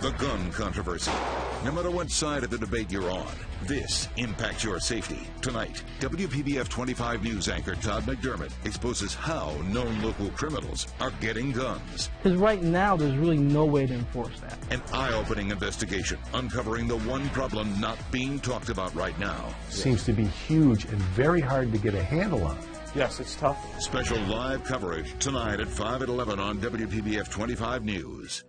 The gun controversy. No matter what side of the debate you're on, this impacts your safety. Tonight, WPBF 25 News anchor Todd McDermott exposes how known local criminals are getting guns. Because right now, there's really no way to enforce that. An eye opening investigation uncovering the one problem not being talked about right now. Seems to be huge and very hard to get a handle on. Yes, it's tough. Special live coverage tonight at 5 at 11 on WPBF 25 News.